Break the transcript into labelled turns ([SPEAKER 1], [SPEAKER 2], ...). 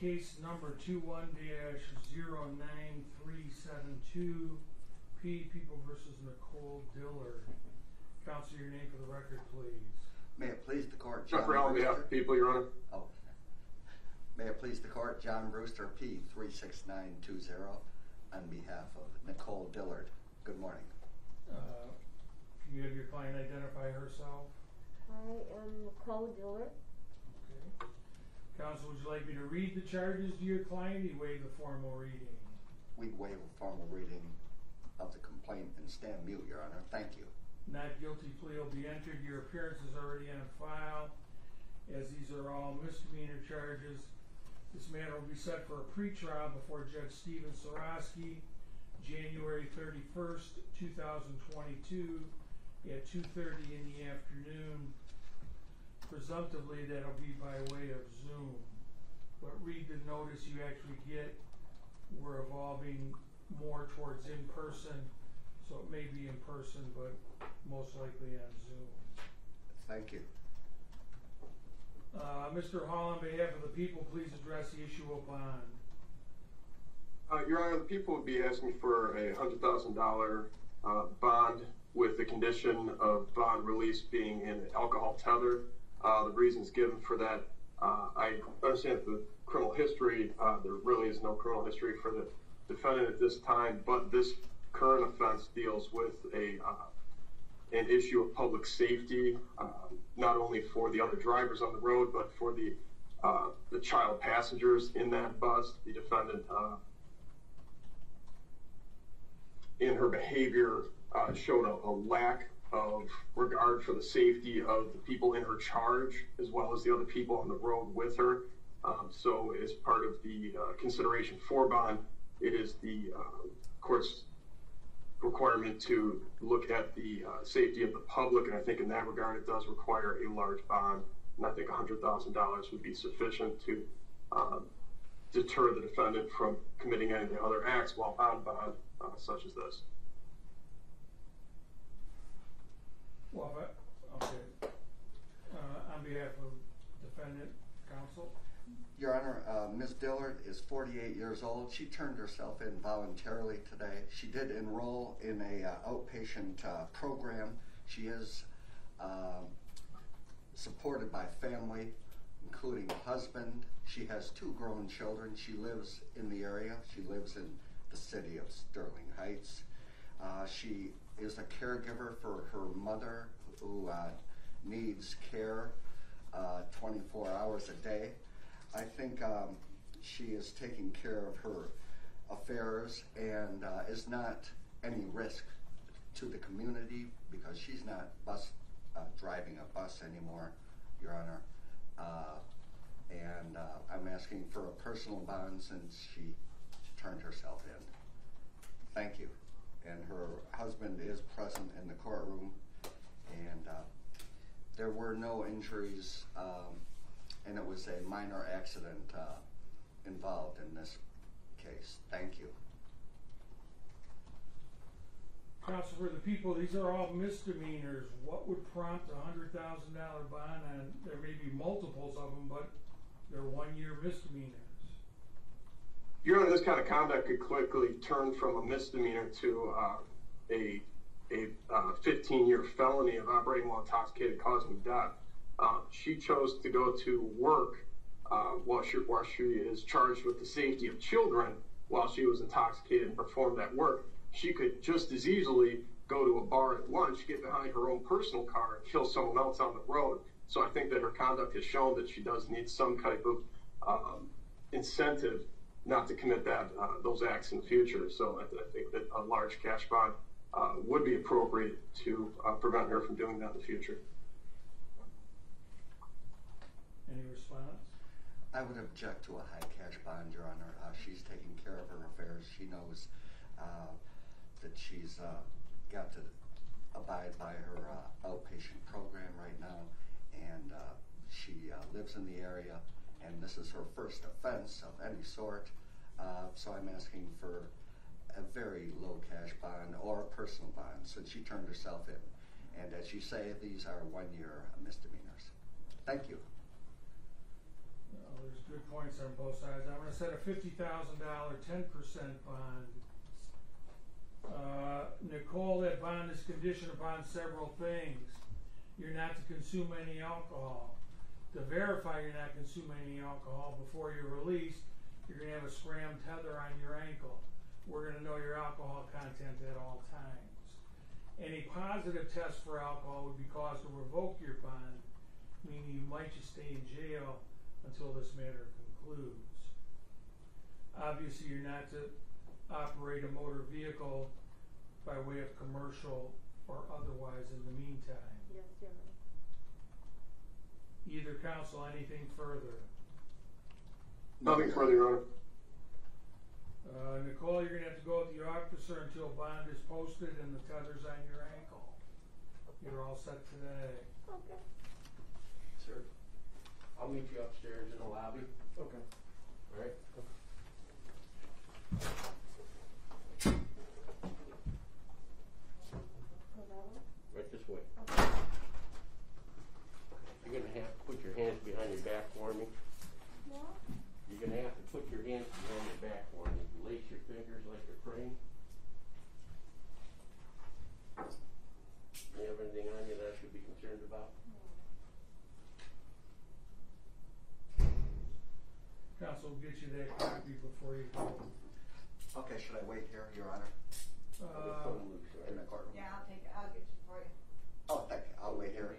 [SPEAKER 1] calling case number two-one dash zero-nine-three-seven-two, P, People versus Nicole Dillard. Counsel, your name for the record, please.
[SPEAKER 2] May it please the court,
[SPEAKER 3] Chuck
[SPEAKER 2] John
[SPEAKER 3] Brown on behalf
[SPEAKER 2] Brewster.
[SPEAKER 3] of the people, Your Honor.
[SPEAKER 2] Oh. May it please the court, John Brewster, P three six nine two zero, on behalf of Nicole Dillard. Good morning.
[SPEAKER 1] Uh, Can you have your client identify herself?
[SPEAKER 4] I am Nicole Dillard.
[SPEAKER 1] Okay. Counsel, would you like me to read the charges to your client? You waive the formal reading.
[SPEAKER 2] We waive a formal reading of the complaint and stand mute, Your Honor. Thank you.
[SPEAKER 1] Not guilty plea will be entered. Your appearance is already on file. As these are all misdemeanor charges, this matter will be set for a pretrial before Judge Stephen Sierawski, January thirty-first, two thousand twenty-two, at two thirty in the afternoon. Presumptively, that'll be by way of Zoom. But read the notice you actually get. We're evolving more towards in-person, so it may be in person, but most likely on Zoom.
[SPEAKER 2] Thank you.
[SPEAKER 1] Uh, Mr. Hall, on behalf of the people, please address the issue of bond.
[SPEAKER 3] Uh, Your Honor, the people would be asking for a hundred thousand dollar, uh, bond with the condition of bond release being in alcohol tether. Uh, the reasons given for that, uh, I understand the criminal history, uh, there really is no criminal history for the defendant at this time, but this current offense deals with a, uh, an issue of public safety, um, not only for the other drivers on the road, but for the, uh, the child passengers in that bus. The defendant, uh, in her behavior, showed a, a lack of regard for the safety of the people in her charge, as well as the other people on the road with her. Um, so, as part of the uh, consideration for bond, it is the uh, court's requirement to look at the uh, safety of the public, and I think in that regard, it does require a large bond. And I think $100,000 would be sufficient to um, deter the defendant from committing any of the other acts while on bond, uh, such as this.
[SPEAKER 1] Well, okay. Uh, on behalf of defendant, counsel,
[SPEAKER 2] Your Honor, uh, Ms. Dillard is 48 years old. She turned herself in voluntarily today. She did enroll in a uh, outpatient uh, program. She is um, supported by family, including a husband. She has two grown children. She lives in the area. She lives in the city of Sterling Heights. Uh, she is a caregiver for her mother who uh, needs care uh, 24 hours a day. I think um, she is taking care of her affairs and uh, is not any risk to the community because she's not bus uh, driving a bus anymore, Your Honor. Uh, and uh, I'm asking for a personal bond since she turned herself in. Thank you. And her husband is present in the courtroom, and uh, there were no injuries, um, and it was a minor accident uh, involved in this case. Thank you.
[SPEAKER 1] counsel for the people, these are all misdemeanors. What would prompt a hundred thousand dollar bond And there may be multiples of them, but they're one-year misdemeanors.
[SPEAKER 3] Your Honor, this kind of conduct could quickly turn from a misdemeanor to uh, a a uh, 15-year felony of operating while intoxicated, causing death. Uh, she chose to go to work while she is charged with the safety of children while she was intoxicated and performed that work. She could just as easily go to a bar at lunch, get behind her own personal car, and kill someone else on the road. So I think that her conduct has shown that she does need some type of um, incentive not to commit that uh, those acts in the future. So I, I think that a large cash bond uh, would be appropriate to uh, prevent her from doing that in the future.
[SPEAKER 1] Any response?
[SPEAKER 2] I would object to a high cash bond, Your Honor. Uh, she's taking care of her affairs. She knows uh, that she's uh, got to abide by her uh, outpatient program right now, and uh, she uh, lives in the area, and this is her first offense of any sort. Uh, so I'm asking for a very low cash bond or a personal bond since she turned herself in. And as you say, these are one year misdemeanors. Thank you.
[SPEAKER 1] Uh, there's good points on both sides. I'm gonna set a fifty thousand dollar, ten percent bond. Uh, Nicole, that bond is conditioned upon several things. You're not to consume any alcohol. To verify you're not consuming any alcohol before you're released, you're gonna have a scram tether on your ankle. We're gonna know your alcohol content at all times. Any positive test for alcohol would be cause to revoke your bond, meaning you might just stay in jail until this matter concludes. Obviously, you're not to operate a motor vehicle by way of commercial or otherwise in the meantime.
[SPEAKER 4] Yes, Honor.
[SPEAKER 1] Either counsel, anything further?
[SPEAKER 3] Nothing further, Your Honor.
[SPEAKER 1] Uh, Nicole, you're gonna have to go with the officer until bond is posted and the tether's on your ankle. You're all set today.
[SPEAKER 4] Okay.
[SPEAKER 5] Sir, I'll meet you upstairs in the lobby,
[SPEAKER 6] Okay.
[SPEAKER 5] alright?
[SPEAKER 4] So?
[SPEAKER 5] Right this way.
[SPEAKER 4] Okay.
[SPEAKER 5] You're gonna have to put your hands behind your back for me. You're going to have to put your hands behind your back for me. Lace your fingers like you're praying. You have anything on you that I should be concerned about?
[SPEAKER 1] Counsel, will get you that copy before you go.
[SPEAKER 2] Okay, should I wait here, Your Honor?
[SPEAKER 1] Uh,
[SPEAKER 5] In the
[SPEAKER 2] courtroom? Yeah, I'll
[SPEAKER 7] take it, I'll get you for you.
[SPEAKER 2] Oh, thank you, I'll wait here.